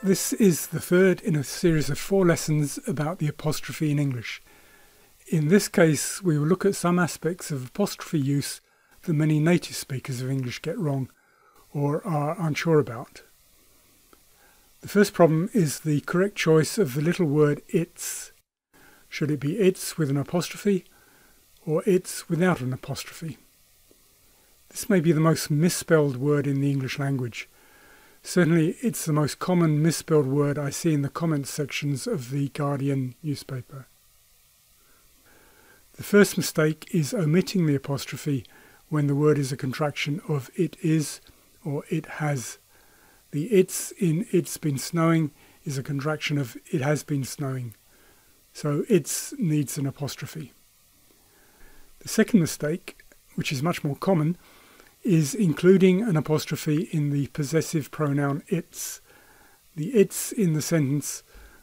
This is the third in a series of four lessons about the apostrophe in English. In this case, we will look at some aspects of apostrophe use that many native speakers of English get wrong or are unsure about. The first problem is the correct choice of the little word its. Should it be its with an apostrophe or its without an apostrophe? This may be the most misspelled word in the English language Certainly, it's the most common misspelled word I see in the comments sections of the Guardian newspaper. The first mistake is omitting the apostrophe when the word is a contraction of it is or it has. The it's in it's been snowing is a contraction of it has been snowing. So it's needs an apostrophe. The second mistake, which is much more common, is including an apostrophe in the possessive pronoun its. The its in the sentence,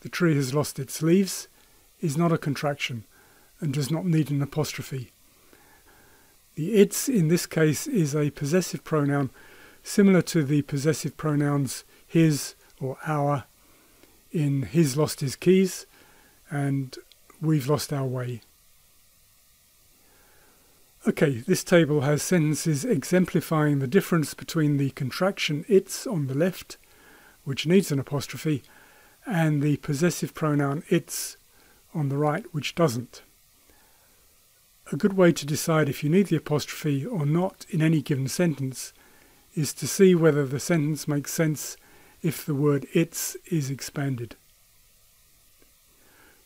the tree has lost its leaves, is not a contraction and does not need an apostrophe. The its in this case is a possessive pronoun similar to the possessive pronouns his or our in he's lost his keys and we've lost our way. Okay, this table has sentences exemplifying the difference between the contraction its on the left, which needs an apostrophe, and the possessive pronoun its on the right, which doesn't. A good way to decide if you need the apostrophe or not in any given sentence is to see whether the sentence makes sense if the word its is expanded.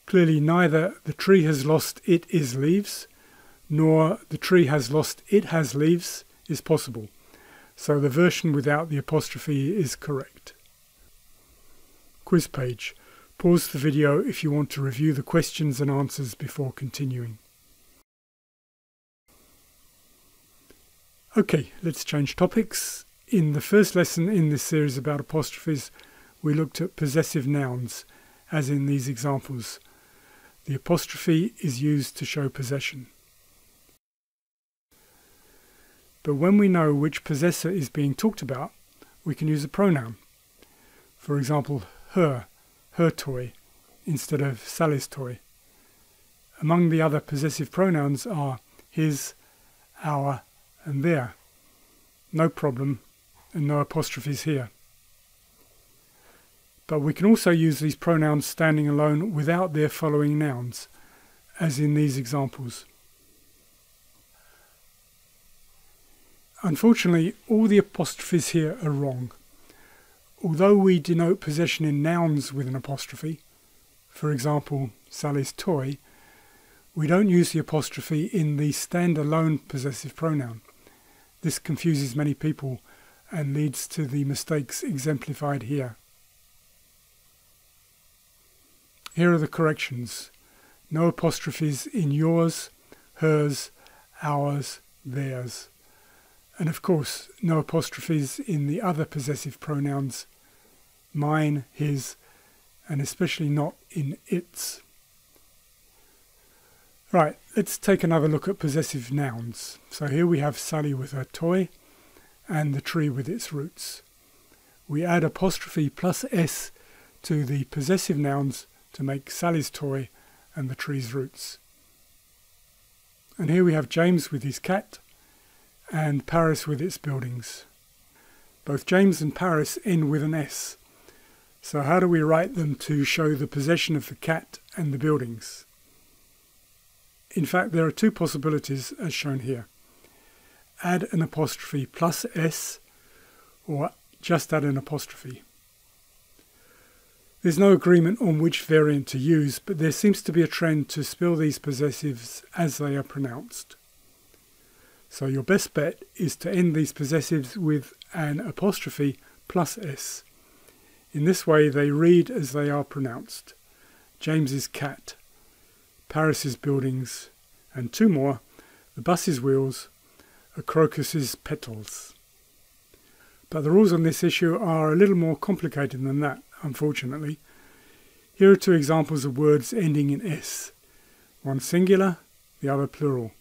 Clearly neither the tree has lost it is leaves nor the tree has lost it has leaves is possible. So the version without the apostrophe is correct. Quiz page. Pause the video if you want to review the questions and answers before continuing. Okay, let's change topics. In the first lesson in this series about apostrophes, we looked at possessive nouns, as in these examples. The apostrophe is used to show possession. But when we know which possessor is being talked about, we can use a pronoun. For example, her, her toy, instead of Sally's toy. Among the other possessive pronouns are his, our, and their. No problem, and no apostrophes here. But we can also use these pronouns standing alone without their following nouns, as in these examples. Unfortunately, all the apostrophes here are wrong. Although we denote possession in nouns with an apostrophe, for example, Sally's toy, we don't use the apostrophe in the stand-alone possessive pronoun. This confuses many people and leads to the mistakes exemplified here. Here are the corrections. No apostrophes in yours, hers, ours, theirs. And of course, no apostrophes in the other possessive pronouns mine, his, and especially not in its. Right, let's take another look at possessive nouns. So here we have Sally with her toy and the tree with its roots. We add apostrophe plus s to the possessive nouns to make Sally's toy and the tree's roots. And here we have James with his cat and Paris with its buildings. Both James and Paris end with an S. So how do we write them to show the possession of the cat and the buildings? In fact, there are two possibilities as shown here. Add an apostrophe plus S or just add an apostrophe. There's no agreement on which variant to use, but there seems to be a trend to spell these possessives as they are pronounced. So your best bet is to end these possessives with an apostrophe plus s. In this way they read as they are pronounced. James's cat, Paris's buildings, and two more, the bus's wheels, a crocus's petals. But the rules on this issue are a little more complicated than that, unfortunately. Here are two examples of words ending in s, one singular, the other plural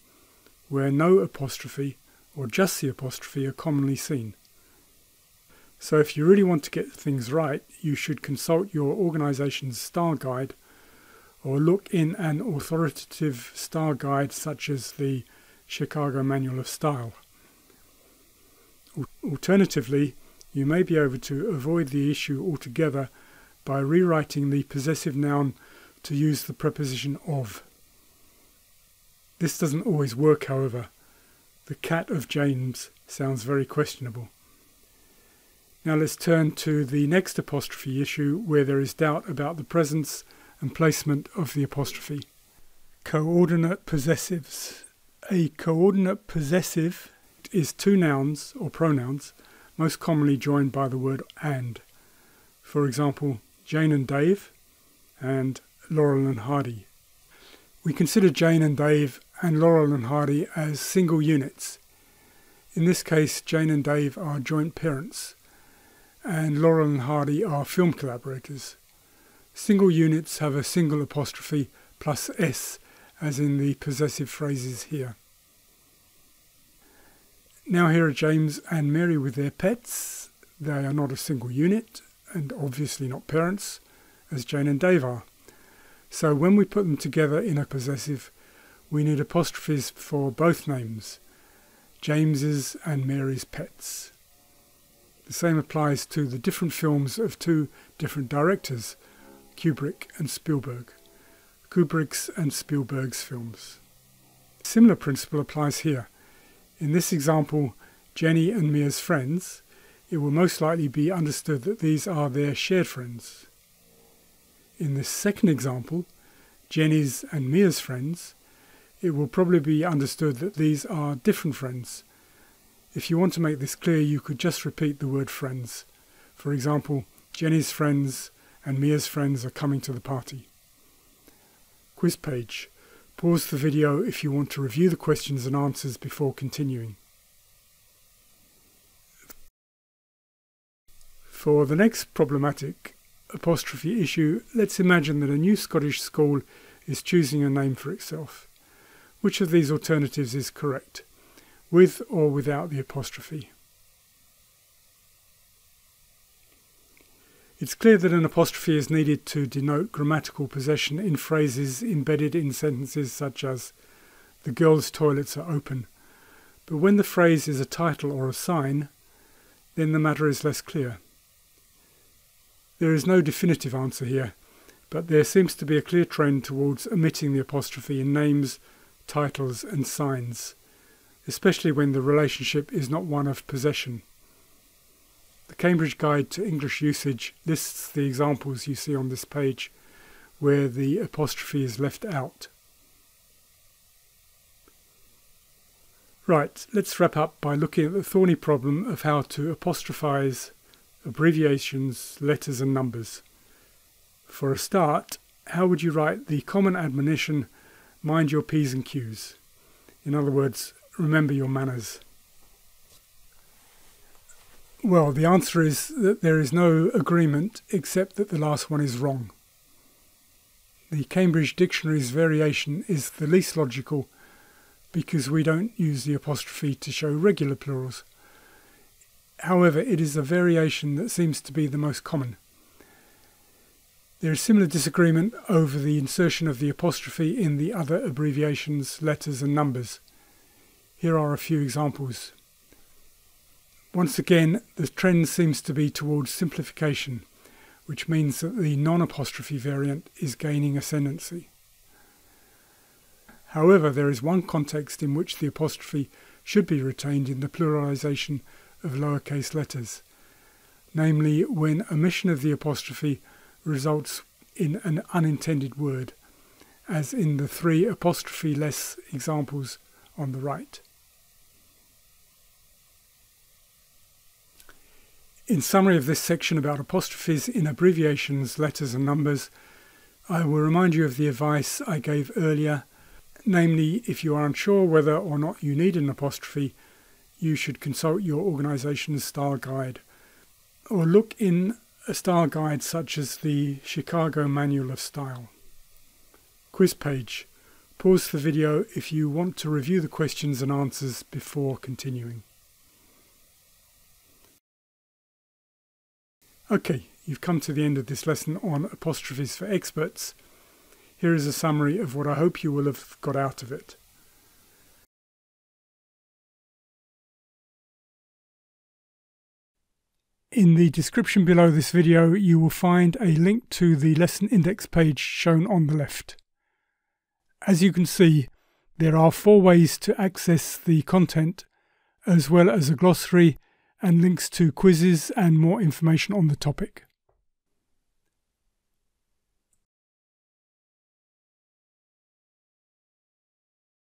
where no apostrophe or just the apostrophe are commonly seen. So if you really want to get things right, you should consult your organization's style guide or look in an authoritative style guide such as the Chicago Manual of Style. Alternatively, you may be able to avoid the issue altogether by rewriting the possessive noun to use the preposition of. This doesn't always work, however. The cat of James sounds very questionable. Now let's turn to the next apostrophe issue where there is doubt about the presence and placement of the apostrophe. Coordinate possessives. A coordinate possessive is two nouns or pronouns, most commonly joined by the word and. For example, Jane and Dave and Laurel and Hardy. We consider Jane and Dave and Laurel and Hardy as single units. In this case, Jane and Dave are joint parents, and Laurel and Hardy are film collaborators. Single units have a single apostrophe plus s, as in the possessive phrases here. Now here are James and Mary with their pets. They are not a single unit, and obviously not parents, as Jane and Dave are. So when we put them together in a possessive, we need apostrophes for both names, James's and Mary's pets. The same applies to the different films of two different directors, Kubrick and Spielberg, Kubrick's and Spielberg's films. A similar principle applies here. In this example, Jenny and Mia's friends, it will most likely be understood that these are their shared friends. In this second example, Jenny's and Mia's friends, it will probably be understood that these are different friends. If you want to make this clear, you could just repeat the word friends. For example, Jenny's friends and Mia's friends are coming to the party. Quiz page. Pause the video if you want to review the questions and answers before continuing. For the next problematic apostrophe issue, let's imagine that a new Scottish school is choosing a name for itself. Which of these alternatives is correct, with or without the apostrophe? It's clear that an apostrophe is needed to denote grammatical possession in phrases embedded in sentences such as, the girls' toilets are open. But when the phrase is a title or a sign, then the matter is less clear. There is no definitive answer here, but there seems to be a clear trend towards omitting the apostrophe in names, titles, and signs, especially when the relationship is not one of possession. The Cambridge Guide to English Usage lists the examples you see on this page where the apostrophe is left out. Right, let's wrap up by looking at the thorny problem of how to apostrophize abbreviations, letters and numbers. For a start, how would you write the common admonition, mind your P's and Q's? In other words, remember your manners. Well, the answer is that there is no agreement except that the last one is wrong. The Cambridge Dictionary's variation is the least logical because we don't use the apostrophe to show regular plurals. However, it is a variation that seems to be the most common. There is similar disagreement over the insertion of the apostrophe in the other abbreviations, letters and numbers. Here are a few examples. Once again, the trend seems to be towards simplification, which means that the non-apostrophe variant is gaining ascendancy. However, there is one context in which the apostrophe should be retained in the pluralization of lowercase letters, namely when omission of the apostrophe results in an unintended word, as in the three apostrophe-less examples on the right. In summary of this section about apostrophes in abbreviations, letters and numbers, I will remind you of the advice I gave earlier, namely if you are unsure whether or not you need an apostrophe, you should consult your organisation's style guide or look in a style guide such as the Chicago Manual of Style. Quiz page. Pause the video if you want to review the questions and answers before continuing. Okay, you've come to the end of this lesson on apostrophes for experts. Here is a summary of what I hope you will have got out of it. In the description below this video you will find a link to the lesson index page shown on the left. As you can see there are four ways to access the content as well as a glossary and links to quizzes and more information on the topic.